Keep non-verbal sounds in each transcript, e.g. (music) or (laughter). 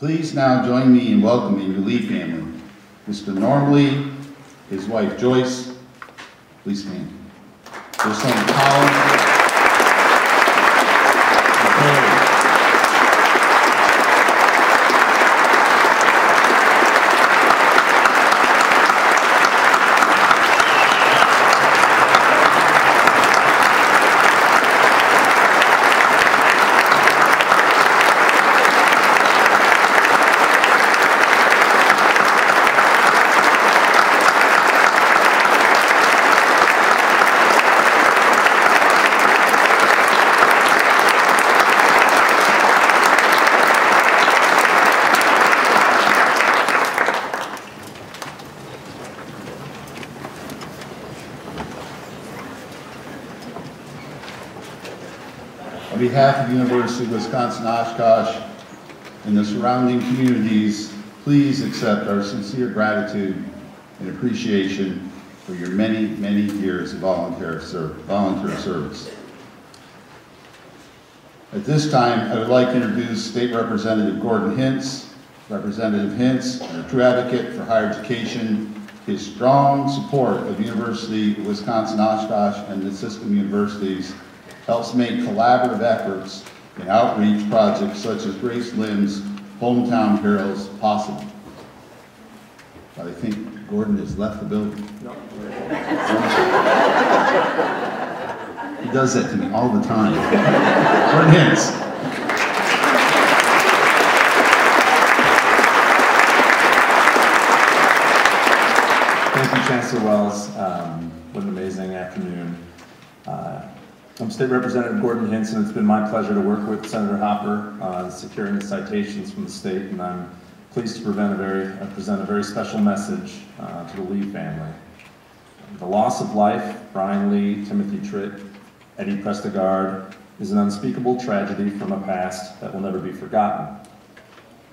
Please now join me in welcoming the Lee family. Mr. Norm Lee, his wife Joyce, please stand. Their son. and Carrie. On behalf of the University of Wisconsin-Oshkosh and the surrounding communities, please accept our sincere gratitude and appreciation for your many, many years of volunteer, ser- volunteer service. At this time, I would like to introduce State Representative Gordon Hintz. Representative Hintz, a true advocate for higher education, his strong support of University of Wisconsin-Oshkosh and the system universities helps make collaborative efforts in outreach projects such as Grace Lim's Hometown Heroes possible. But I think Gordon has left the building. He does that to me all the time. Gordon Hintz. Thank you, Chancellor Wells. Um, What an amazing afternoon. Uh, I'm State Representative Gordon Hintz. It's been my pleasure to work with Senator Hopper on securing the citations from the state, and I'm pleased to a very, uh, present a very special message uh, to the Lee family. The loss of life, Brian Lee, Timothy Tritt, Eddie Prestigard, is an unspeakable tragedy from a past that will never be forgotten.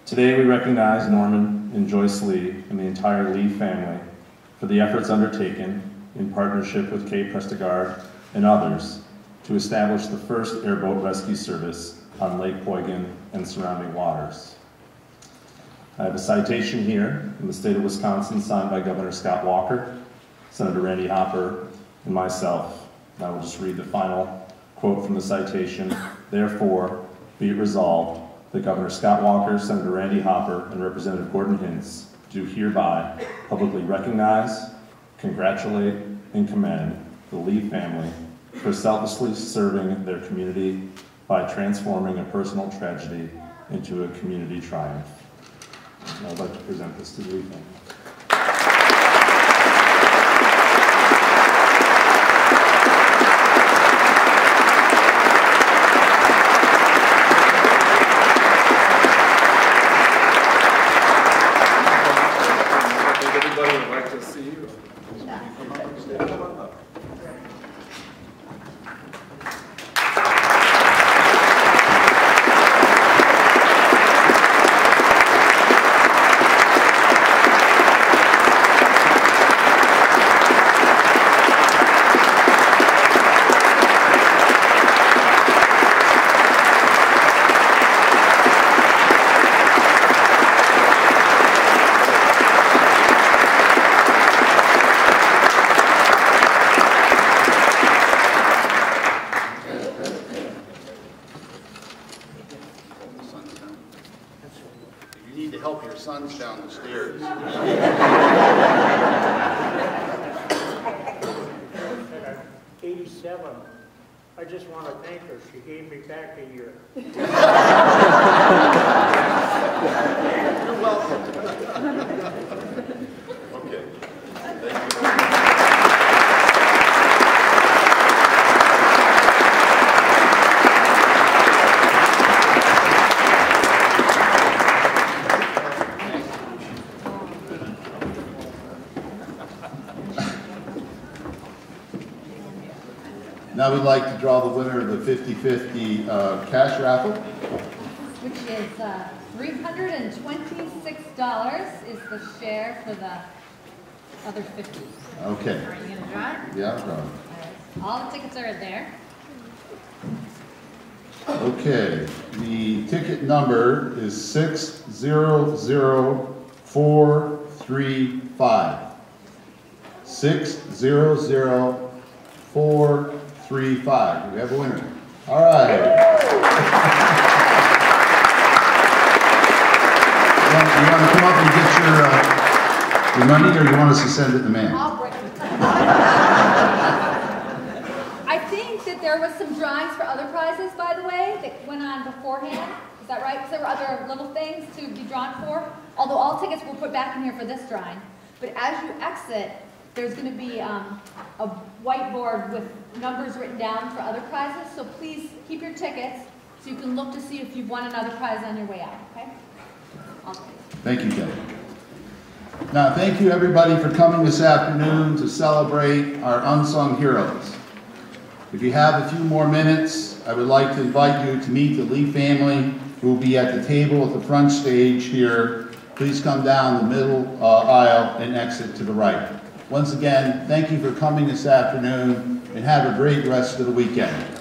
Today, we recognize Norman and Joyce Lee and the entire Lee family for the efforts undertaken in partnership with Kay Prestigard and others to establish the first airboat rescue service on Lake Poygan and surrounding waters. I have a citation here in the state of Wisconsin signed by Governor Scott Walker, Senator Randy Hopper, and myself. And I will just read the final quote from the citation. Therefore, be it resolved that Governor Scott Walker, Senator Randy Hopper, and Representative Gordon Hintz do hereby publicly recognize, congratulate, and commend the Lee family for selflessly serving their community by transforming a personal tragedy into a community triumph. And I'd like to present this to the family. I think everybody would like to see you. Come on up. You need to help your sons down the stairs. at 87, I just want her. She gave me back a year. (laughs) You're welcome. (laughs) We'd like to draw the winner of the 50-50 uh, cash raffle. which is uh, $326 is the share for the other 50. Okay, Are you gonna draw it? yeah, draw. All right. All the tickets are there. Okay, the ticket number is six zero zero four three five. Six zero zero four three five. We have a winner. All right. You want you want to come up and get your, uh, your money, or you want us to send it in the mail? I'll bring (laughs) I think that there was some drawings for other prizes, by the way, that went on beforehand. Is that right? 'Cause there were other little things to be drawn for. Although all tickets were put back in here for this drawing. But as you exit, there's gonna be, um, a whiteboard with numbers written down for other prizes. So please keep your tickets so you can look to see if you've won another prize on your way out, okay? Thank you, Kelly. Now, thank you, everybody, for coming this afternoon to celebrate our unsung heroes. If you have a few more minutes, I would like to invite you to meet the Lee family, who will be at the table at the front stage here. Please come down the middle uh, aisle and exit to the right. Once again, thank you for coming this afternoon, and have a great rest of the weekend.